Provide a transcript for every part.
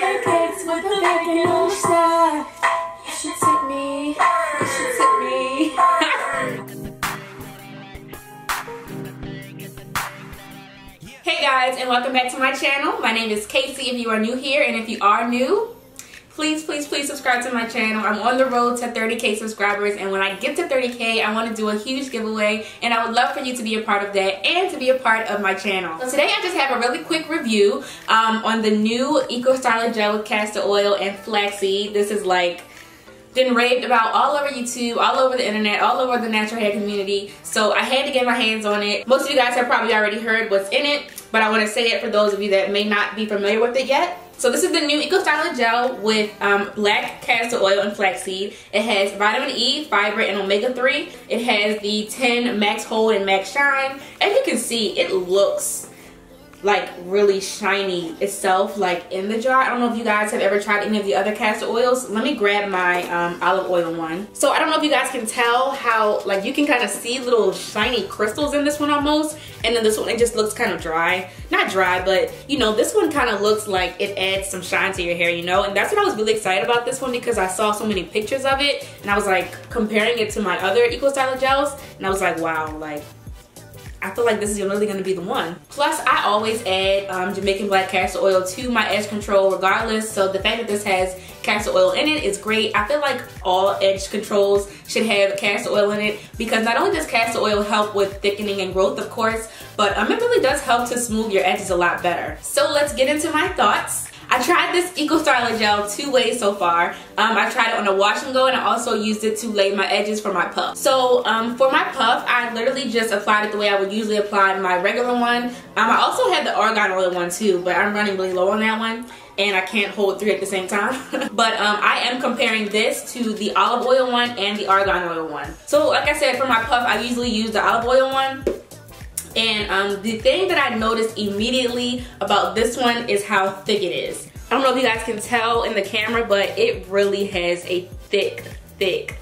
pancakes with a bacon on the side. You should tip me. You should tip me. Hey guys, and welcome back to my channel. My name is Kaice if you are new here, and if you are new, please, please, please subscribe to my channel. I'm on the road to 30k subscribers, and when I get to 30k, I want to do a huge giveaway, and I would love for you to be a part of that and to be a part of my channel. So today I just have a really quick review um, on the new Eco Styler Gel with castor oil and flaxseed. This is like been raved about all over YouTube, all over the internet, all over the natural hair community. So I had to get my hands on it. Most of you guys have probably already heard what's in it, but I want to say it for those of you that may not be familiar with it yet. So this is the new Eco Styler Gel with um, black castor oil and flaxseed. It has vitamin E, fiber, and omega-3. It has the 10 max hold and max shine. As you can see, it looks like really shiny itself like in the jar. I don't know if you guys have ever tried any of the other castor oils. Let me grab my um, olive oil one. So I don't know if you guys can tell how like you can kind of see little shiny crystals in this one almost and then this one it just looks kind of dry. Not dry but you know this one kind of looks like it adds some shine to your hair you know and that's what I was really excited about this one because I saw so many pictures of it and I was like comparing it to my other Eco Styler gels and I was like wow like I feel like this is really to be the one. Plus, I always add um, Jamaican black castor oil to my edge control regardless. So the fact that this has castor oil in it is great. I feel like all edge controls should have castor oil in it because not only does castor oil help with thickening and growth, of course, but um, it really does help to smooth your edges a lot better. So let's get into my thoughts. I tried this Eco Styler gel two ways so far. Um, I tried it on a wash and go and I also used it to lay my edges for my puff. So um, for my puff, I literally just applied it the way I would usually apply my regular one. Um, I also had the argan oil one too, but I'm running really low on that one and I can't hold three at the same time. but um, I am comparing this to the olive oil one and the argan oil one. So like I said, for my puff, I usually use the olive oil one. And um, the thing that I noticed immediately about this one is how thick it is. I don't know if you guys can tell in the camera, but it really has a thick, thick,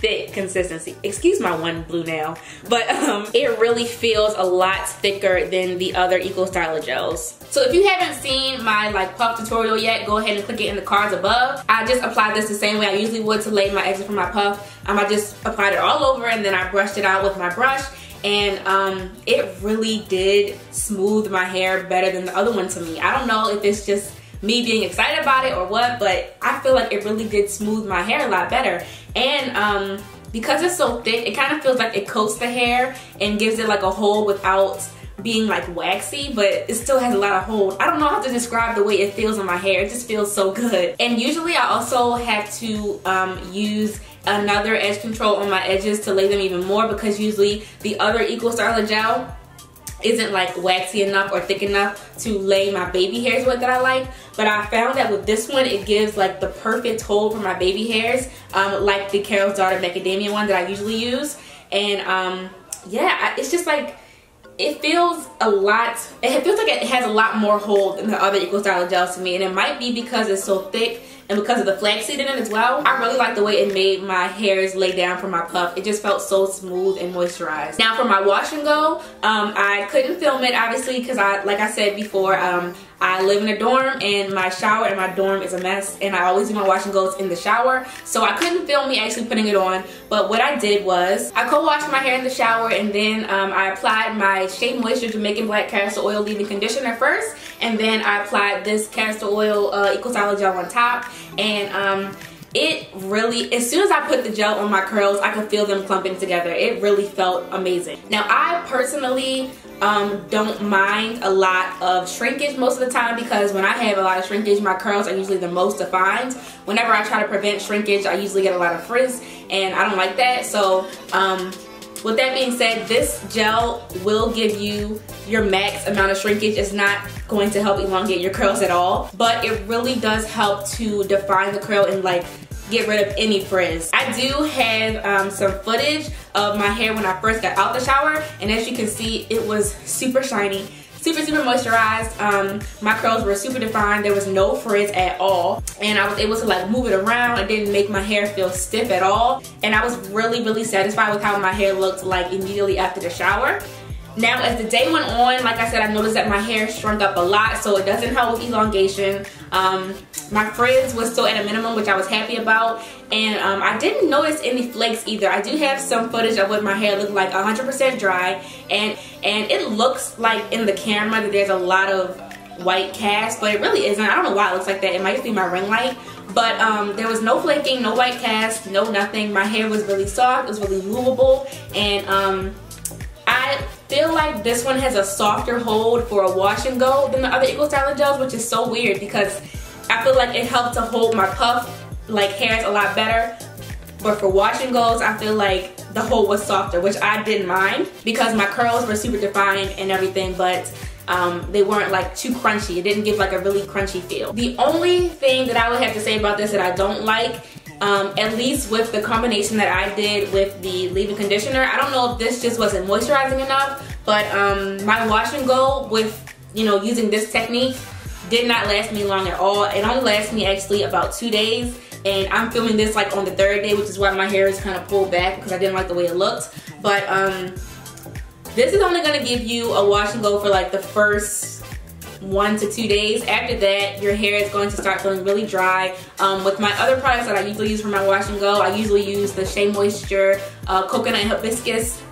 thick consistency. Excuse my one blue nail, but um, it really feels a lot thicker than the other Eco Styler gels. So if you haven't seen my like puff tutorial yet, go ahead and click it in the cards above. I just applied this the same way I usually would to lay my exit for my puff. Um, I just applied it all over and then I brushed it out with my brush and um, it really did smooth my hair better than the other one to me. I don't know if it's just me being excited about it or what, but I feel like it really did smooth my hair a lot better. And um, because it's so thick, it kind of feels like it coats the hair and gives it like a hold without being like waxy, but it still has a lot of hold. I don't know how to describe the way it feels on my hair. It just feels so good. And usually I also have to um, use another edge control on my edges to lay them even more because usually the other Eco Styler gel isn't like waxy enough or thick enough to lay my baby hairs with that I like. But I found that with this one, it gives like the perfect hold for my baby hairs, um, like the Carol's Daughter Macadamia one that I usually use. And um, yeah, it's just like, it feels a lot, it feels like it has a lot more hold than the other Eco Styler gels to me. And it might be because it's so thick and because of the flaxseed in it as well I really like the way it made my hairs lay down for my puff. It just felt so smooth and moisturized. Now for my wash and go um, I couldn't film it obviously because I like I said before um, I live in a dorm and my shower and my dorm is a mess and I always do my wash and goes in the shower. So I couldn't film me actually putting it on but what I did was I co-washed my hair in the shower and then um, I applied my Shea Moisture Jamaican Black Castor Oil Leave-In Conditioner first and then I applied this castor oil uh, Styler Gel on top and um, it really, as soon as I put the gel on my curls, I could feel them clumping together. It really felt amazing. Now, I personally um, don't mind a lot of shrinkage most of the time because when I have a lot of shrinkage, my curls are usually the most defined. Whenever I try to prevent shrinkage, I usually get a lot of frizz and I don't like that. So, um, with that being said, this gel will give you your max amount of shrinkage. is not going to help elongate your curls at all, but it really does help to define the curl and like get rid of any frizz. I do have um, some footage of my hair when I first got out the shower and as you can see it was super shiny super super moisturized um, my curls were super defined there was no frizz at all and I was able to like move it around it didn't make my hair feel stiff at all and I was really really satisfied with how my hair looked like immediately after the shower Now as the day went on, like I said, I noticed that my hair shrunk up a lot, so it doesn't help with elongation. Um, my frizz was still at a minimum, which I was happy about. And um, I didn't notice any flakes either. I do have some footage of what my hair looked like 100% dry. And, and it looks like in the camera that there's a lot of white cast, but it really isn't. I don't know why it looks like that. It might just be my ring light. But um, there was no flaking, no white cast, no nothing. My hair was really soft, it was really movable. And um, feel like this one has a softer hold for a wash and go than the other Eco Styler gels, which is so weird because I feel like it helped to hold my puff like hairs a lot better. But for wash and goes, I feel like the hold was softer, which I didn't mind because my curls were super defined and everything, but um, they weren't like too crunchy. It didn't give like a really crunchy feel. The only thing that I would have to say about this that I don't like um, at least with the combination that I did with the leave-in conditioner. I don't know if this just wasn't moisturizing enough, but um, my wash and go with, you know, using this technique did not last me long at all. It only lasted me actually about two days and I'm filming this like on the third day which is why my hair is kind of pulled back because I didn't like the way it looked. But um, this is only going to give you a wash and go for like the first one to two days. After that, your hair is going to start feeling really dry. Um, with my other products that I usually use for my wash and go, I usually use the Shea Moisture uh, Coconut Hibiscus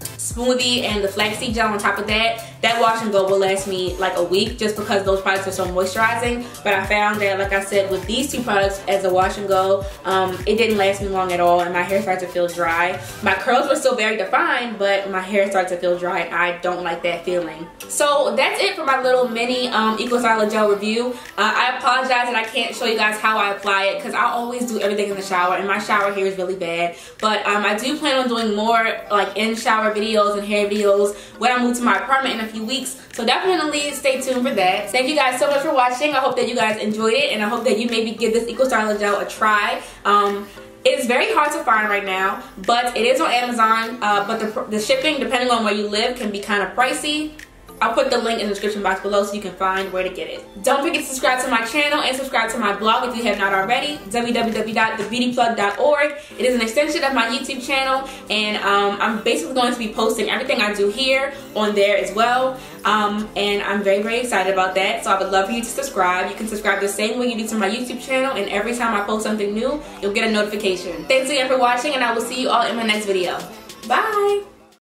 smoothie and the flaxseed gel on top of that that wash and go will last me like a week just because those products are so moisturizing. But I found that like I said with these two products as a wash and go um, it didn't last me long at all and my hair started to feel dry. My curls were still very defined but my hair started to feel dry and I don't like that feeling. So that's it for my little mini um, Eco Styler gel review. Uh, I apologize that I can't show you guys how I apply it because I always do everything in the shower and my shower here is really bad. But um, I do plan on doing more like in shower videos and hair videos when I move to my apartment in a few weeks. So definitely stay tuned for that. Thank you guys so much for watching. I hope that you guys enjoyed it and I hope that you maybe give this Eco Styler Gel a try. Um, it's very hard to find right now, but it is on Amazon. Uh, but the, the shipping, depending on where you live, can be kind of pricey. I'll put the link in the description box below so you can find where to get it. Don't forget to subscribe to my channel and subscribe to my blog if you have not already, www.thebeautyplug.org. It is an extension of my YouTube channel and um, I'm basically going to be posting everything I do here on there as well. Um, and I'm very, very excited about that. So I would love for you to subscribe. You can subscribe the same way you do to my YouTube channel and every time I post something new, you'll get a notification. Thanks again for watching and I will see you all in my next video. Bye!